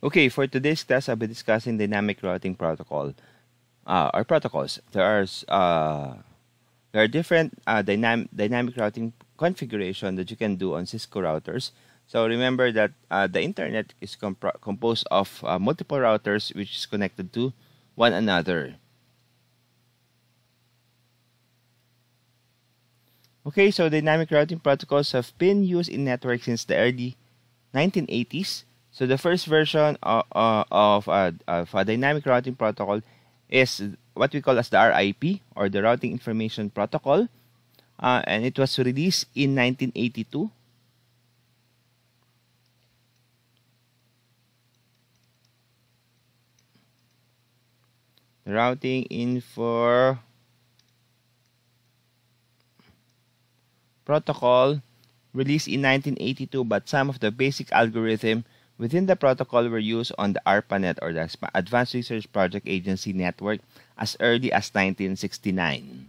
Okay, for today's class, I'll be discussing dynamic routing protocol uh, or protocols. There are uh, there are different uh, dynam dynamic routing configuration that you can do on Cisco routers. So remember that uh, the internet is comp composed of uh, multiple routers which is connected to one another. Okay, so dynamic routing protocols have been used in networks since the early 1980s so the first version of, uh, of, uh, of a dynamic routing protocol is what we call as the RIP or the Routing Information Protocol. Uh, and it was released in 1982. The routing info protocol released in 1982 but some of the basic algorithm within the protocol were used on the ARPANET or the Advanced Research Project Agency network as early as 1969.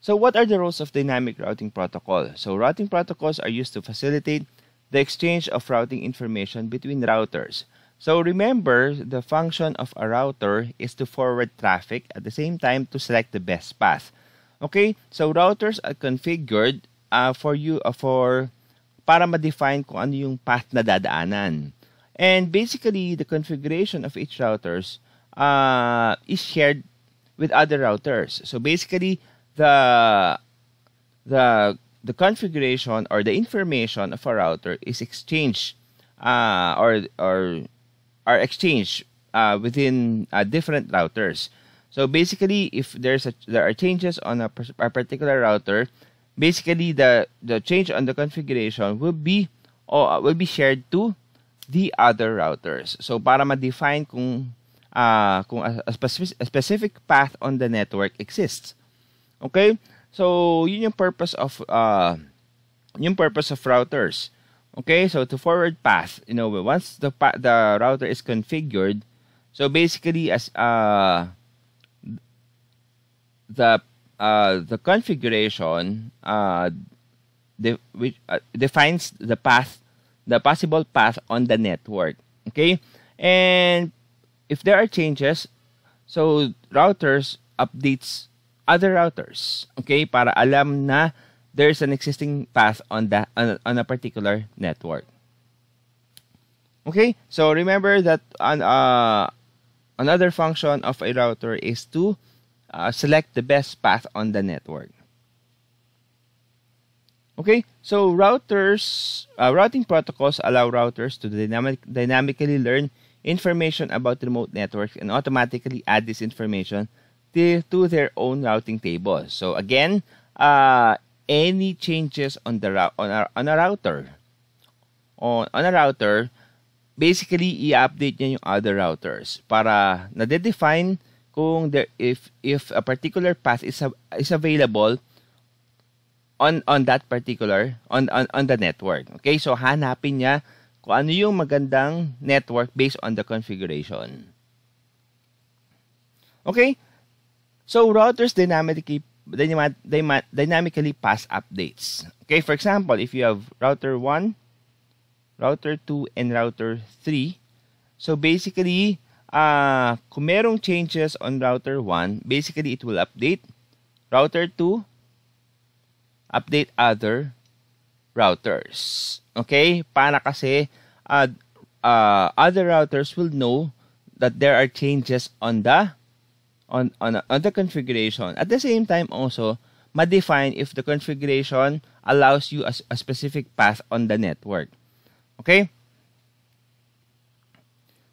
So what are the roles of dynamic routing protocol? So routing protocols are used to facilitate the exchange of routing information between routers. So remember, the function of a router is to forward traffic at the same time to select the best path. Okay, so routers are configured uh, for you uh, for para ma-define kung ano yung path na dadaanan. And basically, the configuration of each routers uh, is shared with other routers. So basically, the the the configuration or the information of a router is exchanged uh, or or are exchanged uh, within uh, different routers. So basically, if there's a, there are changes on a, a particular router, basically the the change on the configuration will be or uh, will be shared to the other routers. So para ma-define kung uh, kung a, a, specific, a specific path on the network exists. Okay? So yun yung purpose of uh yung purpose of routers. Okay? So to forward path, you know, once the the router is configured, so basically as uh the uh, the configuration uh, de which, uh, defines the path, the possible path on the network. Okay, and if there are changes, so routers updates other routers. Okay, para alam na there's an existing path on that on, on a particular network. Okay, so remember that on uh, another function of a router is to uh, select the best path on the network. Okay, so routers, uh, routing protocols allow routers to dynamic, dynamically learn information about remote networks and automatically add this information to, to their own routing table. So again, uh, any changes on the on a, on a router on, on a router, basically i-update niya yung other routers para na-define kung there if if a particular path is is available on on that particular on on, on the network. Okay? So hanapin niya kung ano yung magandang network based on the configuration. Okay? So routers dynamically dynamically pass updates. Okay, for example, if you have router 1, router 2 and router 3, so basically uh, kung merong changes on router 1, basically it will update router 2, update other routers. Okay? Para kasi uh, uh, other routers will know that there are changes on the on on, on the configuration. At the same time also ma-define if the configuration allows you a, a specific path on the network. Okay?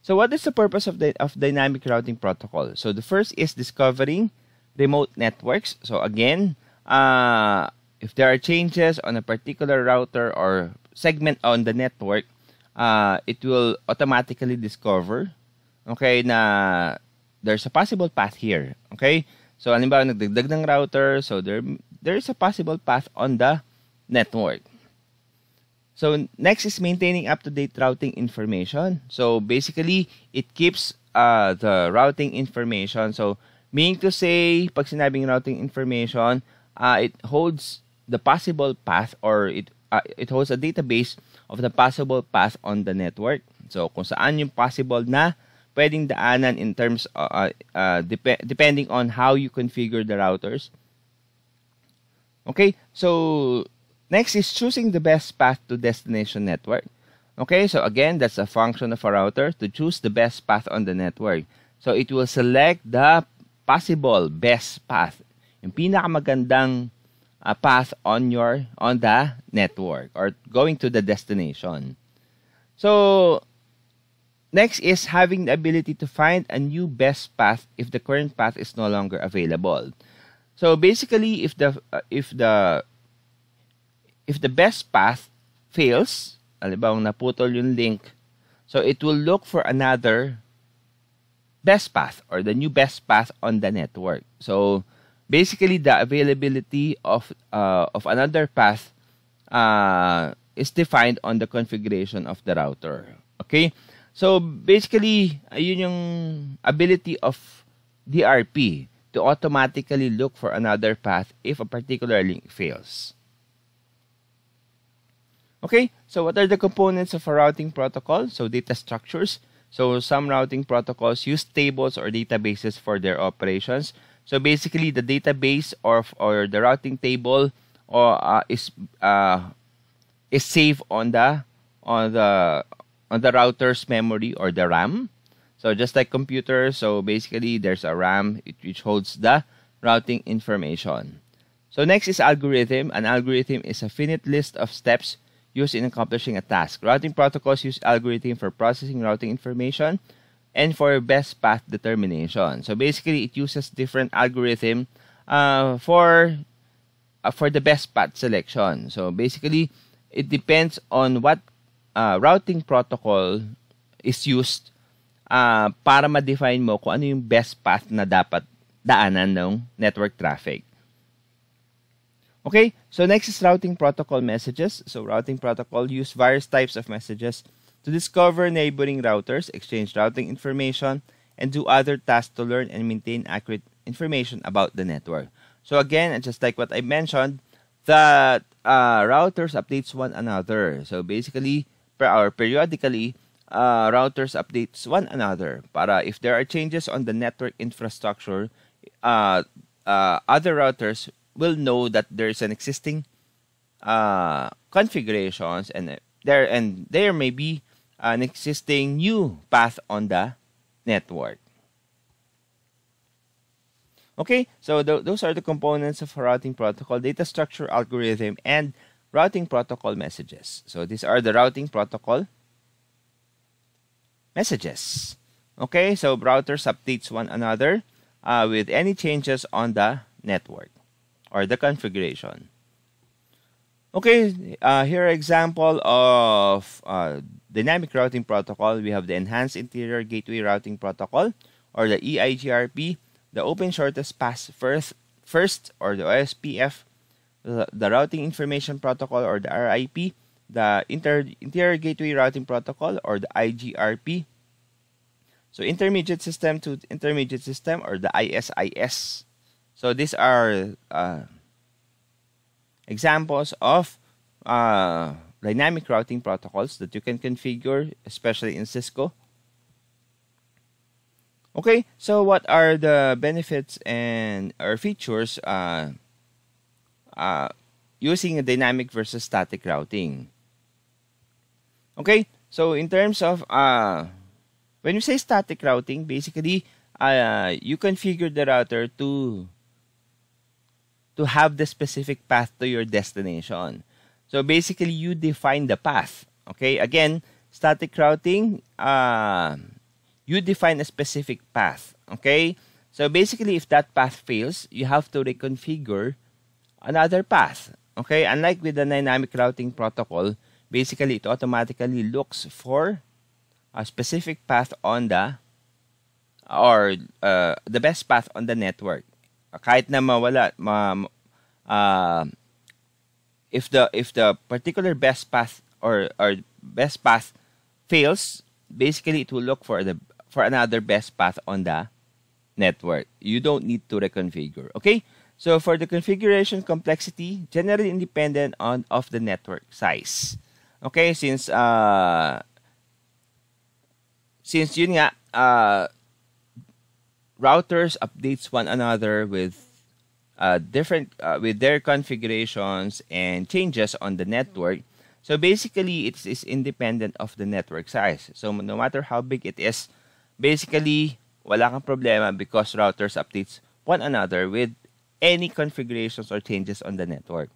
So what is the purpose of the of dynamic routing protocol? So the first is discovering remote networks. So again, uh, if there are changes on a particular router or segment on the network, uh, it will automatically discover okay na there's a possible path here. Okay? So halimbawa nagdagdag ng router, so there there is a possible path on the network. So next is maintaining up-to-date routing information. So basically, it keeps uh, the routing information. So meaning to say, pag sinabing routing information, uh, it holds the possible path or it uh, it holds a database of the possible path on the network. So kung saan yung possible na pwedeng daanan in terms uh, uh, dep- depending on how you configure the routers. Okay, so next is choosing the best path to destination network. Okay, so again, that's a function of a router to choose the best path on the network. So it will select the possible best path, yung pinakamagandang uh, path on your on the network or going to the destination. So next is having the ability to find a new best path if the current path is no longer available. So basically, if the uh, if the if the best path fails, alibang naputol yung link, so it will look for another best path or the new best path on the network. So basically, the availability of uh, of another path uh, is defined on the configuration of the router. Okay, so basically, ayun yung ability of DRP to automatically look for another path if a particular link fails. Okay, so what are the components of a routing protocol? So data structures. So some routing protocols use tables or databases for their operations. So basically, the database or or the routing table or uh, is uh, is saved on the on the on the router's memory or the RAM. So just like computers, so basically there's a RAM which holds the routing information. So next is algorithm. An algorithm is a finite list of steps used in accomplishing a task. Routing protocols use algorithm for processing routing information and for best path determination. So basically, it uses different algorithm uh, for uh, for the best path selection. So basically, it depends on what uh, routing protocol is used uh, para ma-define mo kung ano yung best path na dapat daanan ng network traffic. Okay, so next is routing protocol messages. So routing protocol use various types of messages to discover neighboring routers, exchange routing information, and do other tasks to learn and maintain accurate information about the network. So again, just like what I mentioned, that uh, routers updates one another. So basically, per or periodically, uh, routers updates one another. Para if there are changes on the network infrastructure, uh, uh, other routers will know that there is an existing uh, configurations and there and there may be an existing new path on the network. Okay, so th those are the components of routing protocol, data structure algorithm, and routing protocol messages. So these are the routing protocol messages. Okay, so routers updates one another uh, with any changes on the network or the configuration. Okay, uh, here example of uh, dynamic routing protocol. We have the Enhanced Interior Gateway Routing Protocol or the EIGRP, the Open Shortest Path First, first or the OSPF, the, the Routing Information Protocol or the RIP, the Inter, Interior Gateway Routing Protocol or the IGRP. So intermediate system to intermediate system or the ISIS. So these are uh, examples of uh, dynamic routing protocols that you can configure, especially in Cisco. Okay, so what are the benefits and or features uh, uh, using a dynamic versus static routing? Okay, so in terms of uh, when you say static routing, basically uh, you configure the router to to have the specific path to your destination. So basically, you define the path. Okay, again, static routing, uh, you define a specific path. Okay, so basically, if that path fails, you have to reconfigure another path. Okay, unlike with the dynamic routing protocol, basically it automatically looks for a specific path on the or uh, the best path on the network kahit na mawala ma, uh, if the if the particular best path or or best path fails basically it will look for the for another best path on the network. You don't need to reconfigure okay? So for the configuration complexity generally independent on of the network size Okay, since uh, since yun nga, uh, routers updates one another with uh, different uh, with their configurations and changes on the network. So basically, it is independent of the network size. So no matter how big it is, basically, wala kang problema because routers updates one another with any configurations or changes on the network.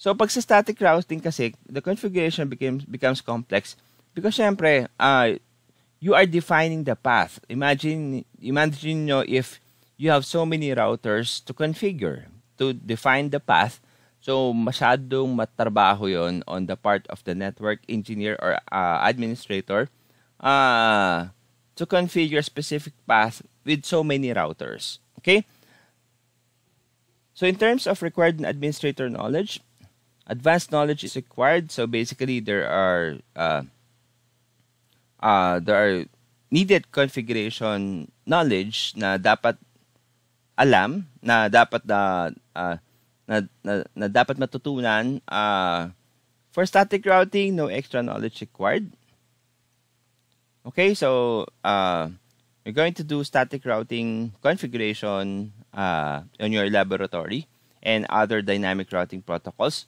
So pag sa static routing kasi, the configuration becomes becomes complex because syempre, uh, you are defining the path. Imagine imagine nyo if you have so many routers to configure, to define the path. So, masyadong matrabaho yon on the part of the network engineer or uh, administrator uh, to configure specific path with so many routers. Okay? So, in terms of required administrator knowledge, advanced knowledge is required. So, basically, there are uh, uh, there are needed configuration knowledge na dapat alam na dapat na uh, na, na, na dapat matutunan uh, for static routing no extra knowledge required. Okay so uh, you're going to do static routing configuration uh, on your laboratory and other dynamic routing protocols.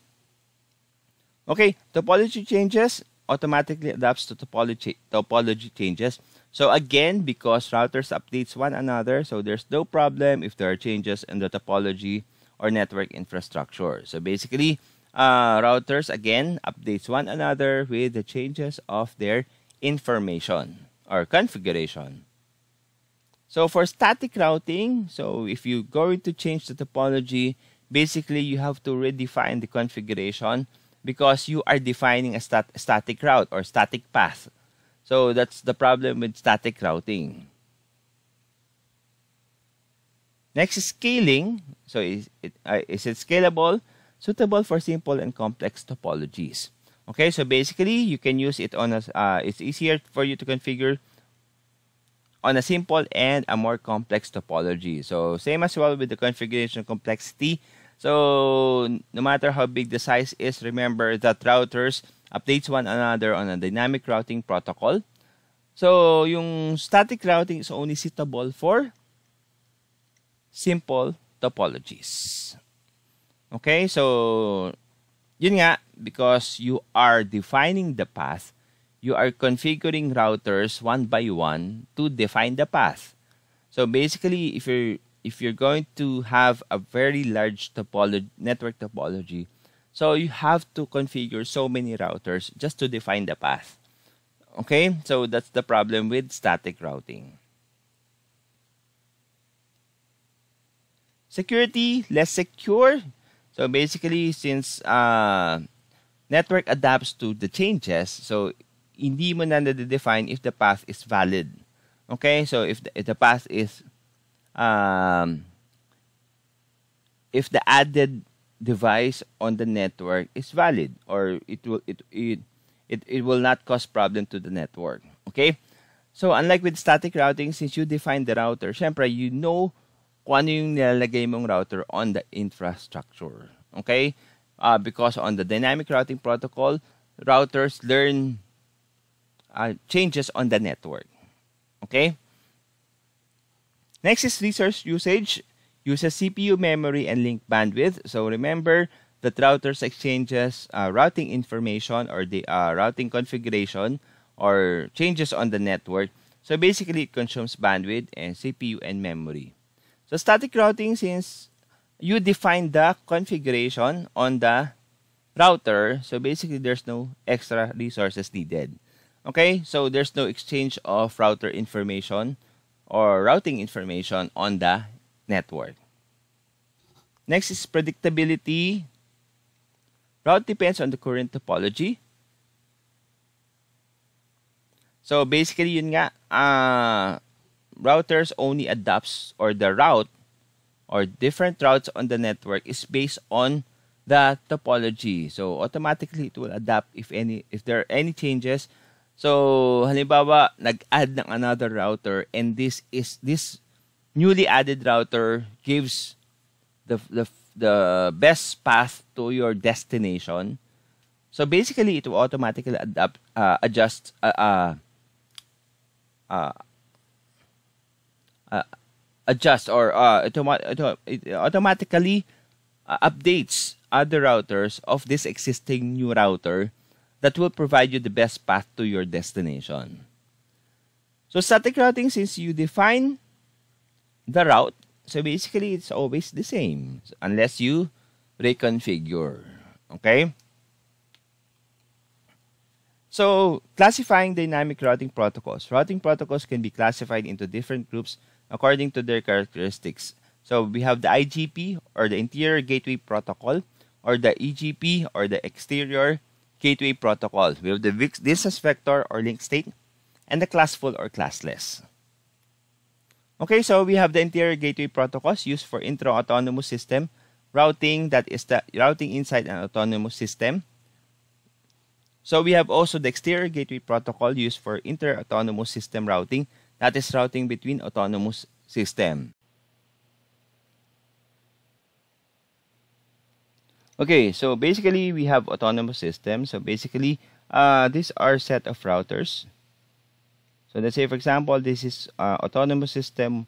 Okay topology changes automatically adapts to topology topology changes so again, because routers updates one another, so there's no problem if there are changes in the topology or network infrastructure. So basically, uh, routers again updates one another with the changes of their information or configuration. So for static routing, so if you're going to change the topology, basically you have to redefine the configuration because you are defining a stat static route or static path. So that's the problem with static routing. Next is scaling. So is it, uh, is it scalable? Suitable for simple and complex topologies. Okay, so basically you can use it on a, uh, it's easier for you to configure on a simple and a more complex topology. So same as well with the configuration complexity. So no matter how big the size is, remember that routers updates one another on a dynamic routing protocol. So, yung static routing is only suitable for simple topologies. Okay, so yun nga, because you are defining the path, you are configuring routers one by one to define the path. So basically, if you're if you're going to have a very large topology network topology, so you have to configure so many routers just to define the path. Okay, so that's the problem with static routing. Security, less secure. So basically, since uh, network adapts to the changes, so hindi mo na define if the path is valid. Okay, so if the, if the path is um, if the added device on the network is valid or it will it, it it, it will not cause problem to the network okay? So unlike with static routing since you define the router syempre you know kung ano yung nilalagay mong router on the infrastructure okay? Uh, because on the dynamic routing protocol routers learn uh, changes on the network okay next is resource usage uses CPU memory and link bandwidth. So remember that routers exchanges uh, routing information or the uh, routing configuration or changes on the network. So basically, it consumes bandwidth and CPU and memory. So static routing, since you define the configuration on the router, so basically there's no extra resources needed. Okay, so there's no exchange of router information or routing information on the network. Next is predictability. Route depends on the current topology. So basically yun nga, uh, routers only adapts or the route or different routes on the network is based on the topology. So automatically it will adapt if any if there are any changes. So halimbawa nag-add ng another router and this is this newly added router gives the, the, the best path to your destination. So basically, it will automatically adapt, uh, adjust, uh, uh, uh, uh adjust or uh, it automatically uh, updates other routers of this existing new router that will provide you the best path to your destination. So static routing, since you define the route, so basically it's always the same unless you reconfigure. Okay? So, classifying dynamic routing protocols. Routing protocols can be classified into different groups according to their characteristics. So, we have the IGP or the Interior Gateway Protocol or the EGP or the Exterior Gateway Protocol. We have the distance vector or link state and the classful or classless. Okay, so we have the Interior Gateway Protocols used for intra-autonomous system routing that is the routing inside an autonomous system. So we have also the exterior gateway protocol used for inter-autonomous system routing that is routing between autonomous system. Okay, so basically we have autonomous system. So basically uh, these are set of routers. So let's say for example this is uh, autonomous system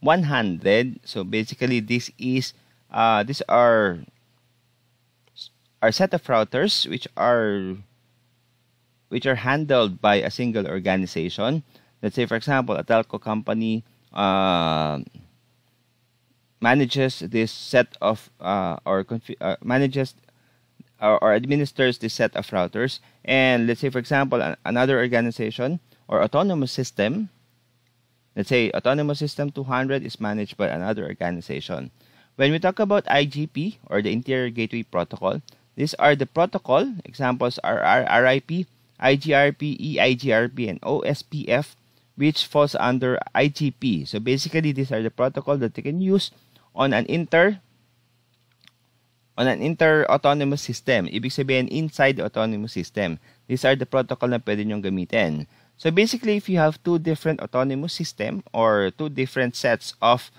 100. So basically this is uh, these are are set of routers which are which are handled by a single organization. Let's say, for example, a telco company uh, manages this set of uh, or uh, manages or, or, administers this set of routers. And let's say, for example, an another organization or autonomous system. Let's say autonomous system 200 is managed by another organization. When we talk about IGP or the Interior Gateway Protocol, these are the protocol. Examples are RIP, IGRP, EIGRP, and OSPF, which falls under IGP. So basically, these are the protocol that you can use on an inter on an inter-autonomous system. Ibig sabihin, inside the autonomous system. These are the protocol na pwede nyong gamitin. So basically, if you have two different autonomous system or two different sets of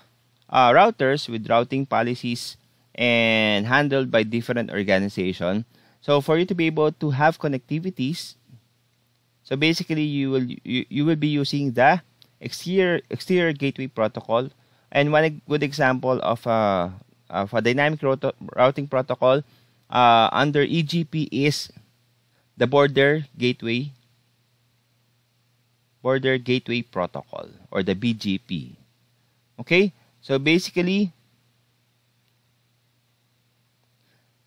uh, routers with routing policies and handled by different organization. So for you to be able to have connectivities, so basically you will you, you will be using the exterior exterior gateway protocol. And one good example of a of a dynamic routing protocol uh, under EGP is the border gateway border gateway protocol or the BGP. Okay? So basically,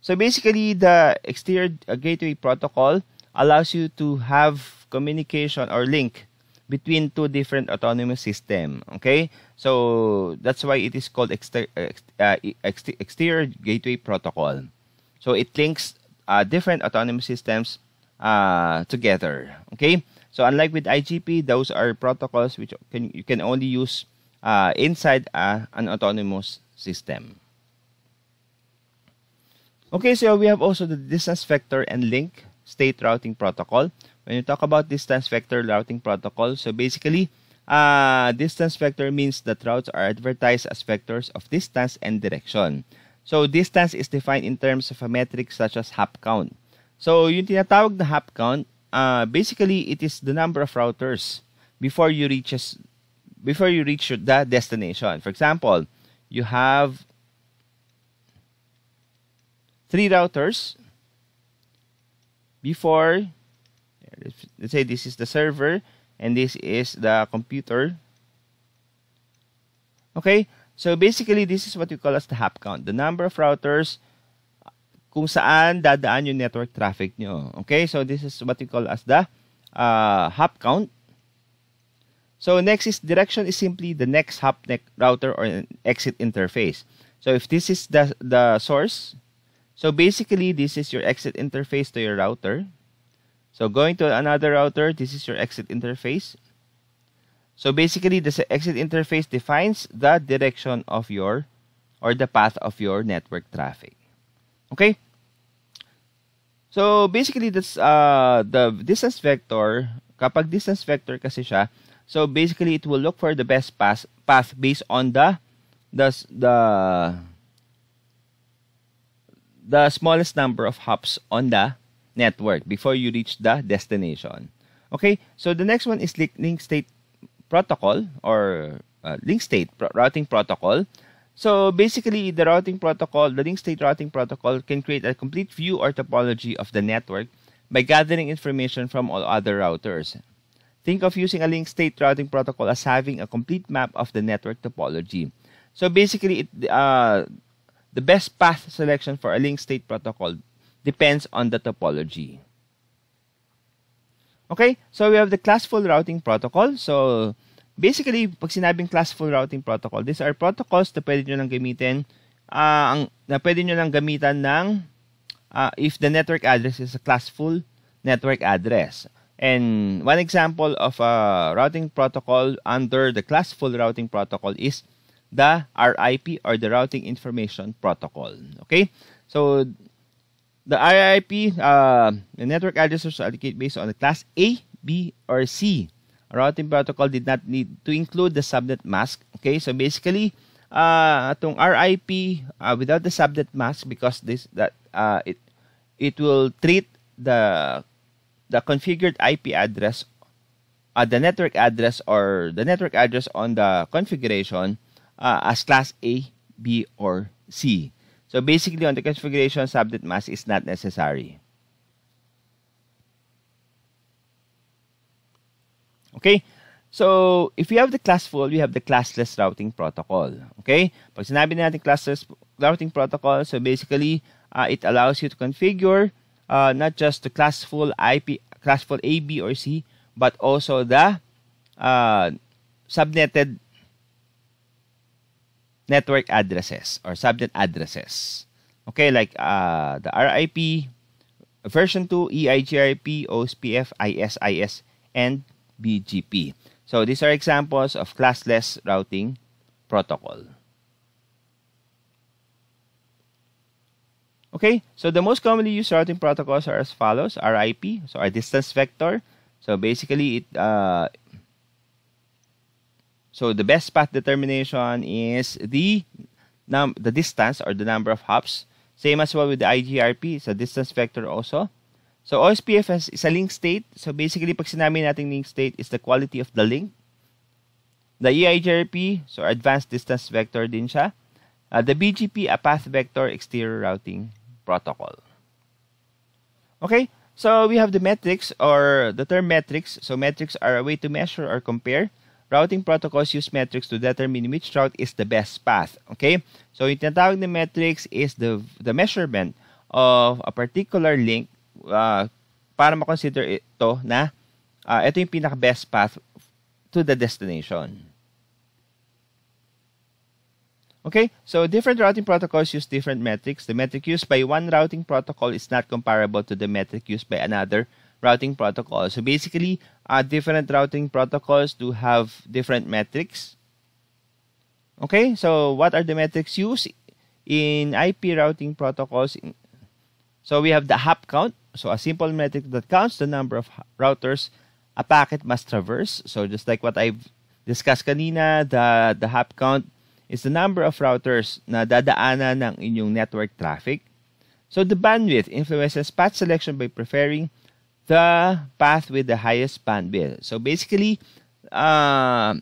so basically the exterior uh, gateway protocol allows you to have communication or link between two different autonomous system. Okay, so that's why it is called exter uh, ex exterior gateway protocol. So it links uh, different autonomous systems uh, together. Okay, so unlike with IGP, those are protocols which can you can only use uh, inside uh, an autonomous system. Okay, so we have also the distance vector and link state routing protocol. When you talk about distance vector routing protocol, so basically, uh, distance vector means that routes are advertised as vectors of distance and direction. So distance is defined in terms of a metric such as hop count. So yung tinatawag na hop count, uh, basically it is the number of routers before you reaches before you reach the destination. For example, you have three routers before let's say this is the server and this is the computer. Okay? So basically this is what we call as the hop count. The number of routers kung saan dadaan yung network traffic nyo. Okay? So this is what we call as the uh, hop count. So next is direction is simply the next hop router or exit interface. So if this is the, the source, so basically this is your exit interface to your router. So going to another router, this is your exit interface. So basically the exit interface defines the direction of your or the path of your network traffic. Okay? So basically that's uh the distance vector kapag distance vector kasi siya so basically, it will look for the best path, path based on the the the the smallest number of hops on the network before you reach the destination. Okay, so the next one is link state protocol or uh, link state routing protocol. So basically, the routing protocol, the link state routing protocol can create a complete view or topology of the network by gathering information from all other routers. Think of using a link state routing protocol as having a complete map of the network topology. So basically, it, uh, the best path selection for a link state protocol depends on the topology. Okay, so we have the classful routing protocol. So basically, pag sinabing classful routing protocol, these are protocols na pwede nyo lang gamitin, uh, ang, na pwede nyo lang gamitan ng uh, if the network address is a classful network address. And one example of a routing protocol under the classful routing protocol is the RIP or the Routing Information Protocol. Okay, so the RIP, uh, the network addresses are allocated based on the class A, B, or C. A routing protocol did not need to include the subnet mask. Okay, so basically, uh, itong RIP uh, without the subnet mask because this that uh, it it will treat the the configured IP address, uh, the network address or the network address on the configuration uh, as class A, B, or C. So basically, on the configuration, subnet mask is not necessary. Okay? So, if we have the class full, we have the classless routing protocol. Okay? Pag sinabi natin classless routing protocol, so basically, uh, it allows you to configure uh, not just the classful IP, classful A, B, or C, but also the uh, subnetted network addresses or subnet addresses. Okay, like uh, the RIP, version 2, EIGRP, OSPF, ISIS, and BGP. So these are examples of classless routing protocol. Okay, so the most commonly used routing protocols are as follows. RIP, so our distance vector. So basically, it uh, so the best path determination is the num the distance or the number of hops. Same as well with the IGRP, it's a distance vector also. So OSPF is a link state. So basically, pag sinabi natin link state is the quality of the link. The EIGRP, so advanced distance vector din siya. Uh, the BGP, a path vector exterior routing protocol. Okay, so we have the metrics or the term metrics. So metrics are a way to measure or compare routing protocols use metrics to determine which route is the best path. Okay? So, yung tinatawag na metrics is the, the measurement of a particular link uh, para makonsider ito na uh, ito yung pinaka-best path to the destination. Okay, so different routing protocols use different metrics. The metric used by one routing protocol is not comparable to the metric used by another routing protocol. So basically, uh, different routing protocols do have different metrics. Okay, so what are the metrics used in IP routing protocols? So we have the hop count. So a simple metric that counts the number of routers a packet must traverse. So just like what I've discussed kanina, the, the hop count is the number of routers na dadaanan ng inyong network traffic. So the bandwidth influences path selection by preferring the path with the highest bandwidth. So basically, uh,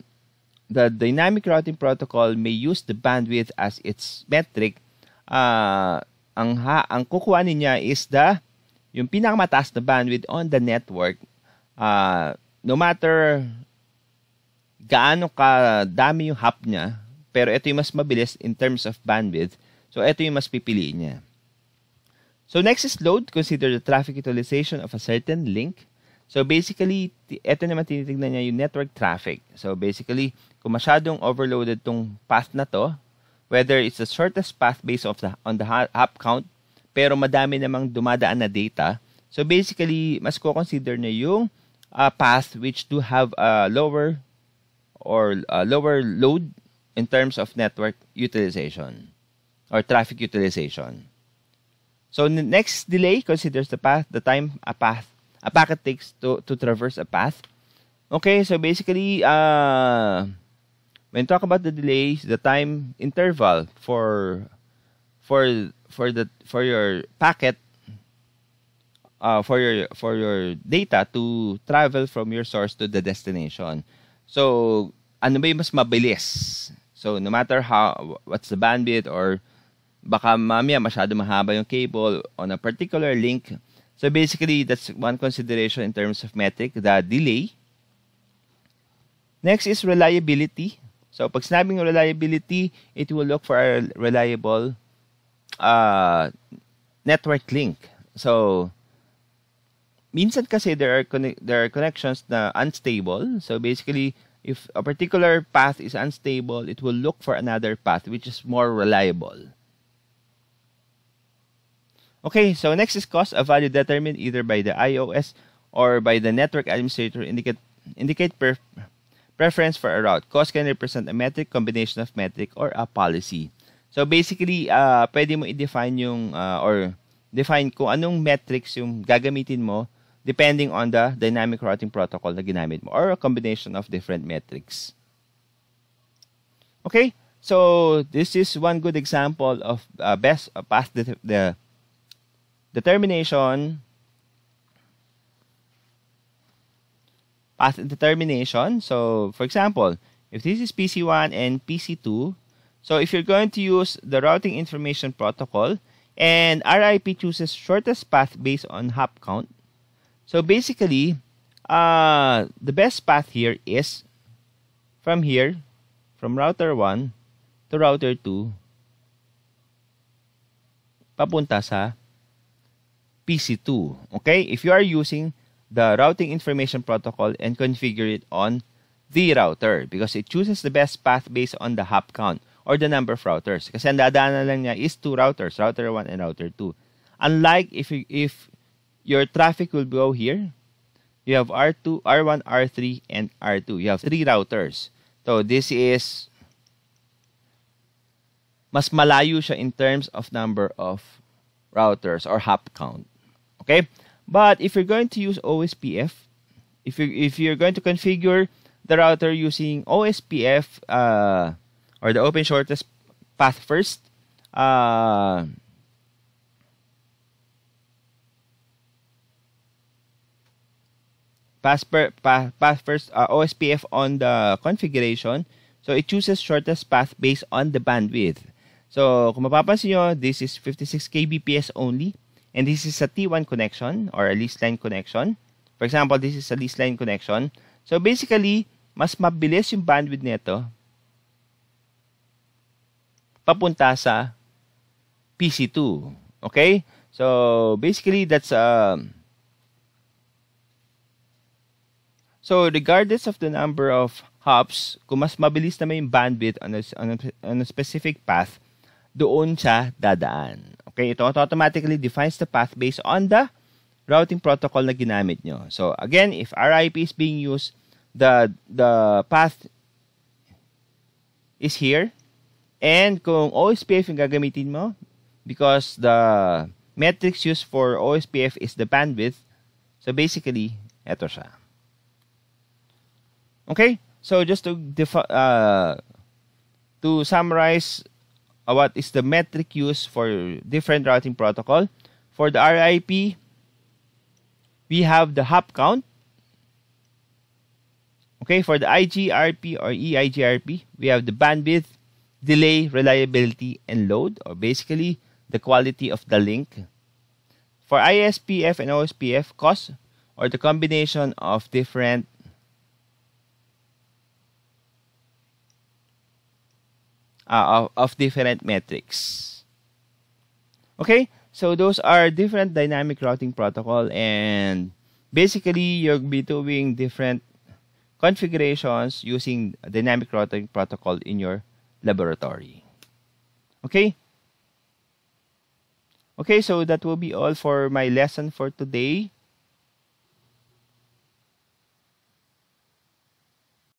the dynamic routing protocol may use the bandwidth as its metric. Uh, ang ha, ang kukuhanin niya is the yung pinakamataas na bandwidth on the network. Uh, no matter gaano ka dami yung hop niya, pero ito yung mas mabilis in terms of bandwidth. So ito yung mas pipiliin niya. So next is load. Consider the traffic utilization of a certain link. So basically, ito naman tinitignan niya yung network traffic. So basically, kung masyadong overloaded tong path na to, whether it's the shortest path based off the, on the hop count, pero madami namang dumadaan na data, so basically, mas ko-consider niya yung uh, path which do have a lower or a lower load in terms of network utilization or traffic utilization. So the next delay considers the path, the time a path, a packet takes to, to traverse a path. Okay, so basically, uh, when talk about the delays, the time interval for for for the for your packet uh, for your for your data to travel from your source to the destination. So, ano ba yung mas mabilis? So, no matter how what's the bandwidth or baka mamaya masyado mahaba yung cable on a particular link. So, basically, that's one consideration in terms of metric, the delay. Next is reliability. So, pag sinabing reliability, it will look for a reliable uh, network link. So, minsan kasi there are there are connections na unstable. So basically, if a particular path is unstable, it will look for another path which is more reliable. Okay, so next is cost, a value determined either by the IOS or by the network administrator indicate indicate per, preference for a route. Cost can represent a metric, combination of metric, or a policy. So basically, uh, pwede mo i-define yung uh, or define kung anong metrics yung gagamitin mo depending on the dynamic routing protocol na ginamit mo or a combination of different metrics. Okay, so this is one good example of uh, best uh, path the determination path determination. So, for example, if this is PC1 and PC2, so if you're going to use the routing information protocol and RIP chooses shortest path based on hop count, so basically, uh, the best path here is from here, from router 1 to router 2, papunta sa PC2. Okay? If you are using the routing information protocol and configure it on the router because it chooses the best path based on the hop count or the number of routers. Kasi ang dadaanan lang niya is two routers, router 1 and router 2. Unlike if you, if your traffic will go here. You have R2, R1, R3, and R2. You have three routers. So this is mas malayo siya in terms of number of routers or hop count. Okay? But if you're going to use OSPF, if you if you're going to configure the router using OSPF uh, or the open shortest path first, uh, pass, per, pa, path first uh, OSPF on the configuration. So it chooses shortest path based on the bandwidth. So kung mapapansin nyo, this is 56 kbps only. And this is a T1 connection or a lease line connection. For example, this is a lease line connection. So basically, mas mabilis yung bandwidth nito papunta sa PC2. Okay? So basically, that's um, So, regardless of the number of hops, kung mas mabilis naman yung bandwidth on a, on a, on a specific path, doon siya dadaan. Okay, ito automatically defines the path based on the routing protocol na ginamit nyo. So, again, if RIP is being used, the, the path is here. And kung OSPF yung gagamitin mo, because the metrics used for OSPF is the bandwidth, so basically, ito siya. Okay, so just to uh, to summarize Uh, what is the metric used for different routing protocol. For the RIP, we have the hop count. Okay, for the IGRP or EIGRP, we have the bandwidth, delay, reliability, and load, or basically the quality of the link. For ISPF and OSPF, cost, or the combination of different uh, of, of different metrics. Okay, so those are different dynamic routing protocol and basically you'll be doing different configurations using dynamic routing protocol in your laboratory. Okay? Okay, so that will be all for my lesson for today.